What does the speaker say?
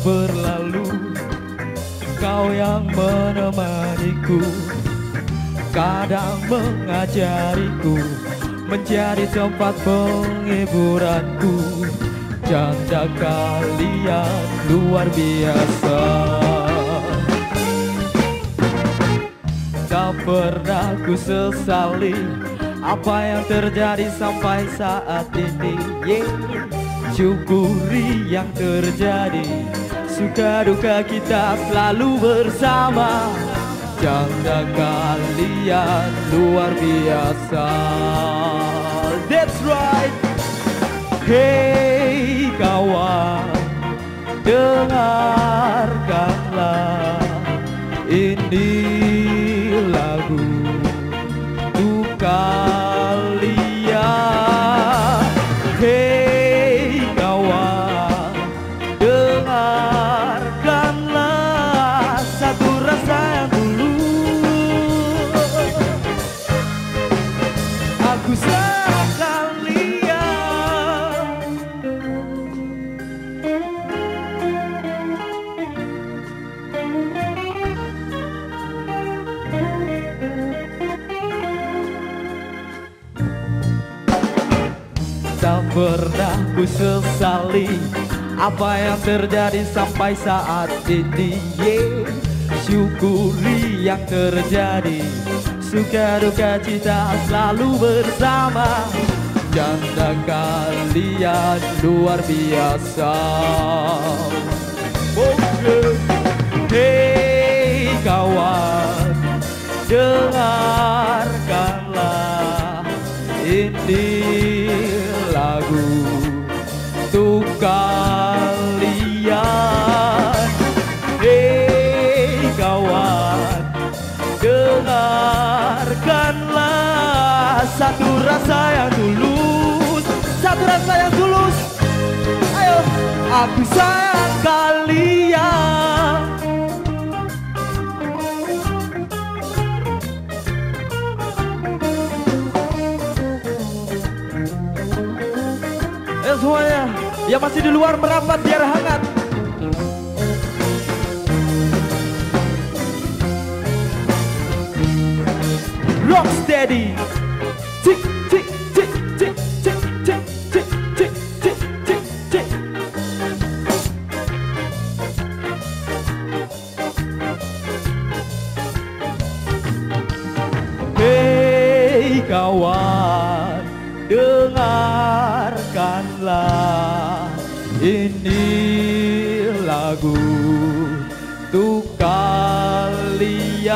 berlalu Kau yang menemaniku. Kadang mengajariku Menjadi tempat penghiburanku. Canda kalian luar biasa. Tak pernah ku sesali Apa yang terjadi sampai saat ini. Yeah. Syukuri yang terjadi. Suka duka kita selalu bersama. Canda kalian luar biasa. That's right. Hey kawan Dengarkanlah. Ini lagu Untuk Sabarkanlah satu rasa dulu. Aku sekali Tak pernah ku sesali apa yang terjadi sampai saat ini. Syukuri yang terjadi Suka duka cita selalu bersama Janda kalian luar biasa. Hey kawan Dengarkanlah Ini Satu rasa yang tulus Satu rasa yang tulus. Ayo Aku sayang kalian. Ayo semuanya Yang masih di luar merapat biar hangat. Rock Ini lagu Untuk kalian